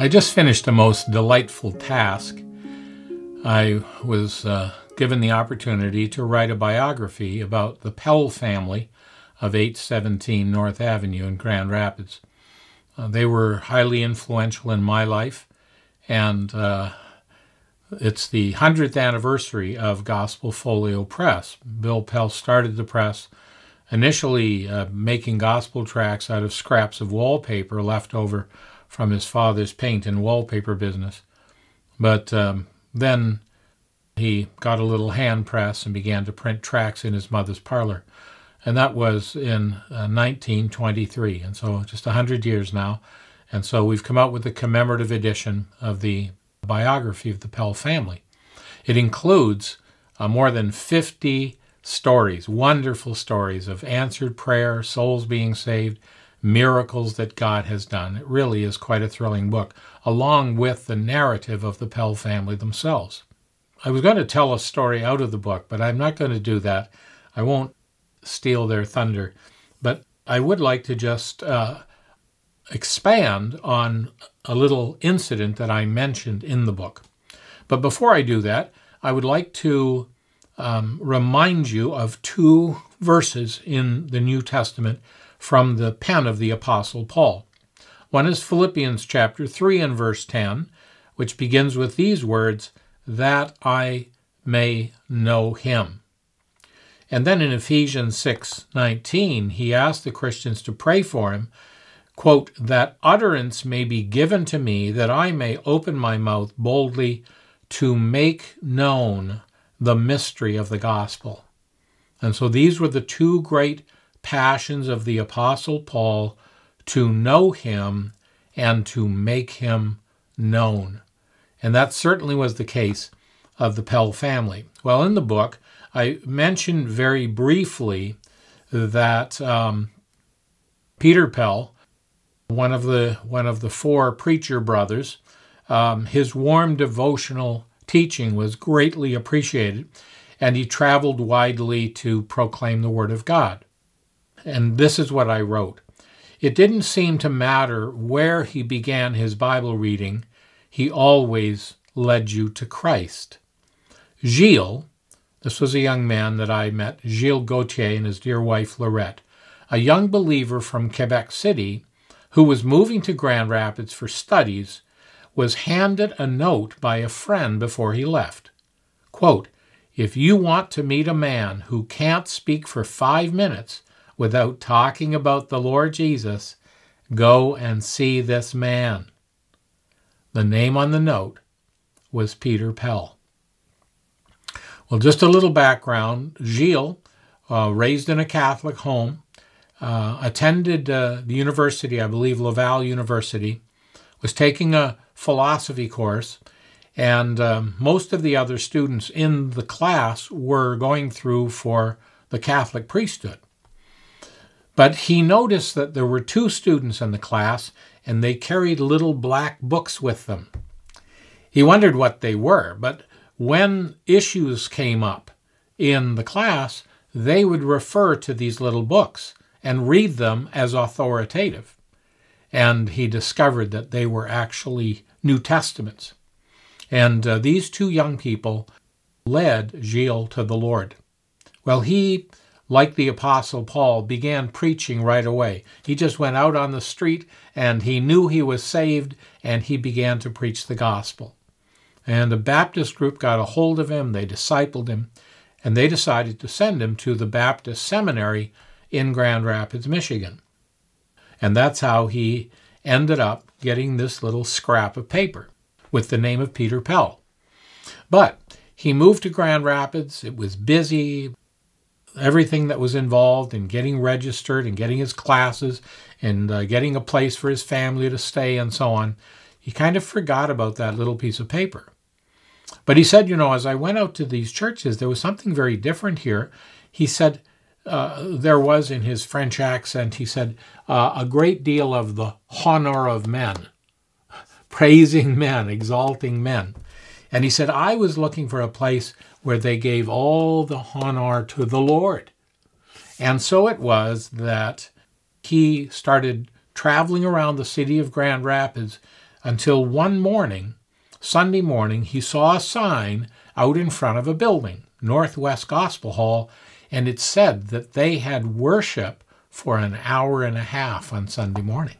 I just finished a most delightful task. I was uh, given the opportunity to write a biography about the Pell family of 817 North Avenue in Grand Rapids. Uh, they were highly influential in my life, and uh, it's the 100th anniversary of Gospel Folio Press. Bill Pell started the press initially uh, making gospel tracts out of scraps of wallpaper left over from his father's paint and wallpaper business. But um, then he got a little hand press and began to print tracts in his mother's parlor. And that was in uh, 1923, and so just 100 years now. And so we've come out with a commemorative edition of the biography of the Pell family. It includes uh, more than 50 stories, wonderful stories of answered prayer, souls being saved, miracles that God has done. It really is quite a thrilling book, along with the narrative of the Pell family themselves. I was going to tell a story out of the book, but I'm not going to do that. I won't steal their thunder. But I would like to just uh, expand on a little incident that I mentioned in the book. But before I do that, I would like to um, remind you of two verses in the New Testament from the pen of the Apostle Paul. One is Philippians chapter 3 and verse 10, which begins with these words, that I may know him. And then in Ephesians 6:19, he asked the Christians to pray for him quote, that utterance may be given to me, that I may open my mouth boldly to make known the mystery of the gospel. And so these were the two great passions of the Apostle Paul to know him and to make him known. And that certainly was the case of the Pell family. Well, in the book, I mentioned very briefly that um, Peter Pell one of the one of the four preacher brothers. Um, his warm devotional teaching was greatly appreciated, and he traveled widely to proclaim the Word of God. And this is what I wrote. It didn't seem to matter where he began his Bible reading, he always led you to Christ. Gilles, this was a young man that I met, Gilles Gauthier and his dear wife Lorette, a young believer from Quebec City who was moving to Grand Rapids for studies, was handed a note by a friend before he left. Quote, if you want to meet a man who can't speak for five minutes without talking about the Lord Jesus, go and see this man. The name on the note was Peter Pell. Well, just a little background. Gilles, uh, raised in a Catholic home, uh, attended uh, the university, I believe Laval University, was taking a philosophy course, and um, most of the other students in the class were going through for the Catholic priesthood. But he noticed that there were two students in the class, and they carried little black books with them. He wondered what they were, but when issues came up in the class, they would refer to these little books and read them as authoritative. And he discovered that they were actually New Testaments. And uh, these two young people led Gilles to the Lord. Well, he, like the Apostle Paul, began preaching right away. He just went out on the street and he knew he was saved and he began to preach the gospel. And a Baptist group got a hold of him, they discipled him, and they decided to send him to the Baptist seminary in Grand Rapids, Michigan. And that's how he ended up getting this little scrap of paper with the name of Peter Pell. But he moved to Grand Rapids. It was busy, everything that was involved in getting registered and getting his classes and uh, getting a place for his family to stay and so on. He kind of forgot about that little piece of paper. But he said, you know, as I went out to these churches, there was something very different here. He said, uh, there was in his French accent, he said, uh, a great deal of the honor of men, praising men, exalting men. And he said, I was looking for a place where they gave all the honor to the Lord. And so it was that he started traveling around the city of Grand Rapids, until one morning, Sunday morning, he saw a sign out in front of a building, Northwest Gospel Hall, and it said that they had worship for an hour and a half on Sunday morning.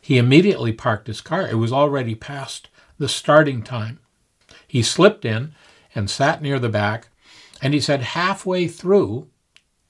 He immediately parked his car. It was already past the starting time. He slipped in and sat near the back, and he said halfway through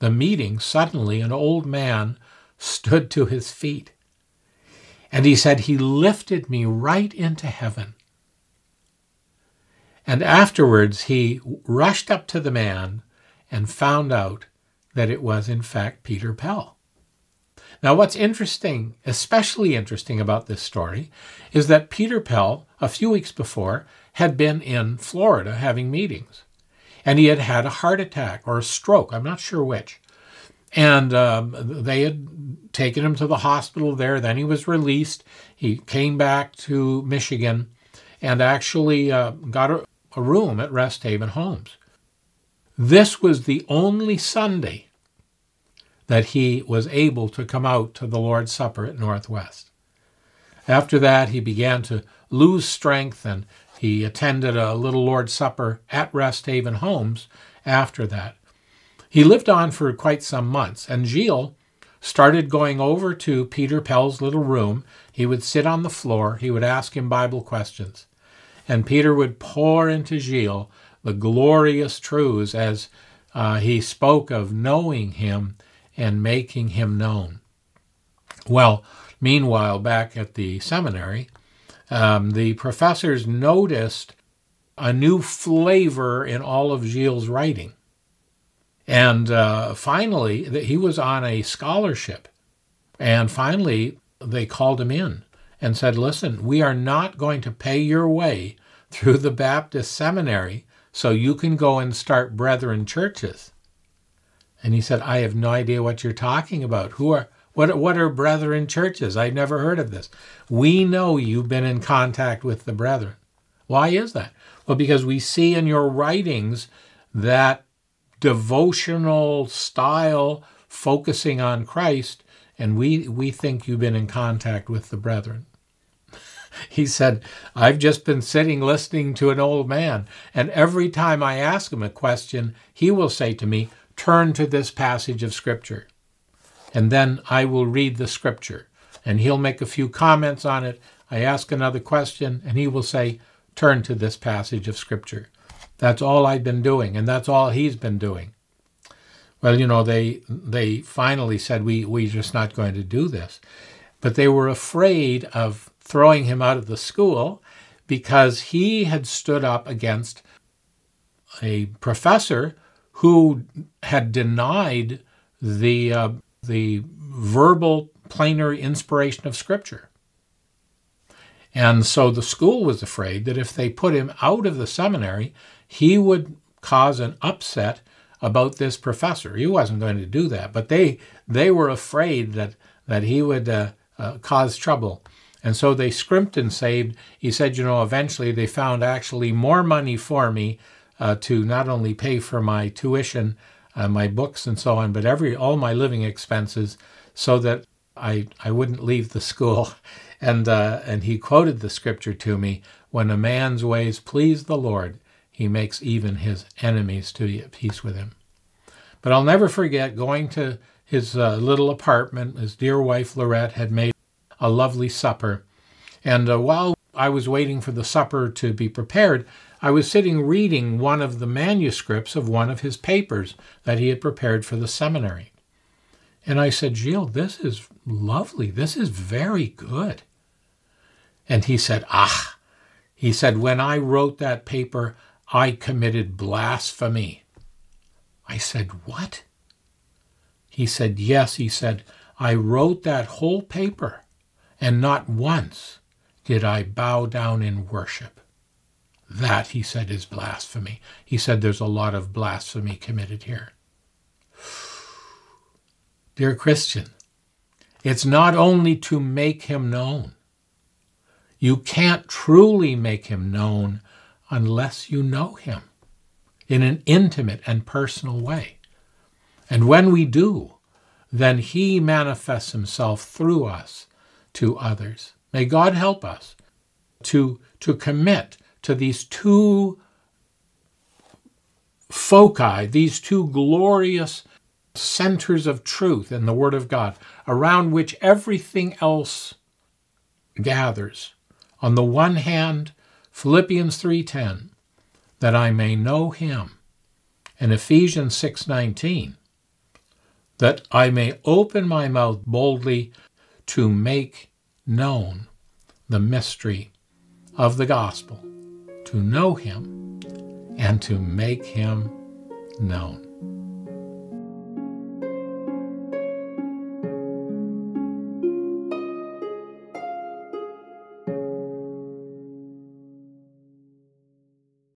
the meeting, suddenly an old man stood to his feet. And he said, He lifted me right into heaven. And afterwards, he rushed up to the man and found out that it was, in fact, Peter Pell. Now, what's interesting, especially interesting about this story, is that Peter Pell, a few weeks before, had been in Florida having meetings. And he had had a heart attack or a stroke, I'm not sure which. And um, they had taken him to the hospital there. Then he was released. He came back to Michigan and actually uh, got a, a room at Rest Haven Homes. This was the only Sunday that he was able to come out to the Lord's Supper at Northwest. After that, he began to lose strength and he attended a little Lord's Supper at Rest Haven Homes after that. He lived on for quite some months, and Gilles started going over to Peter Pell's little room. He would sit on the floor, he would ask him Bible questions, and Peter would pour into Gilles the glorious truths as uh, he spoke of knowing him and making him known. Well, meanwhile, back at the seminary, um, the professors noticed a new flavor in all of Gilles' writing. And uh, finally, that he was on a scholarship. And finally, they called him in and said, Listen, we are not going to pay your way through the Baptist seminary so you can go and start brethren churches. And he said, I have no idea what you're talking about. Who are what what are brethren churches? I've never heard of this. We know you've been in contact with the brethren. Why is that? Well, because we see in your writings that devotional style focusing on Christ, and we, we think you've been in contact with the brethren. he said, I've just been sitting listening to an old man, and every time I ask him a question, he will say to me, Turn to this passage of Scripture. And then I will read the Scripture, and he'll make a few comments on it. I ask another question, and he will say, Turn to this passage of Scripture. That's all I've been doing, and that's all he's been doing. Well, you know, they they finally said we we're just not going to do this, but they were afraid of throwing him out of the school because he had stood up against a professor who had denied the uh, the verbal plenary inspiration of Scripture. And so the school was afraid that if they put him out of the seminary, he would cause an upset about this professor. He wasn't going to do that, but they they were afraid that that he would uh, uh, cause trouble. And so they scrimped and saved. He said, you know, eventually they found actually more money for me uh, to not only pay for my tuition, uh, my books, and so on, but every all my living expenses, so that I I wouldn't leave the school. And uh, and he quoted the scripture to me: "When a man's ways please the Lord, he makes even his enemies to be at peace with him. But I'll never forget going to his uh, little apartment. His dear wife Lorette had made a lovely supper. And uh, while I was waiting for the supper to be prepared, I was sitting reading one of the manuscripts of one of his papers that he had prepared for the seminary. And I said, Gilles, this is lovely. This is very good. And he said, Ah, he said, when I wrote that paper, I committed blasphemy. I said, What? He said, Yes. He said, I wrote that whole paper, and not once did I bow down in worship. That, he said, is blasphemy. He said there's a lot of blasphemy committed here. Dear Christian, it's not only to make him known. You can't truly make him known unless you know Him in an intimate and personal way. And when we do, then He manifests Himself through us to others. May God help us to, to commit to these two foci, these two glorious centers of truth in the Word of God, around which everything else gathers. On the one hand, Philippians 3:10, that I may know him, and Ephesians 6:19, that I may open my mouth boldly to make known the mystery of the gospel, to know him and to make him known.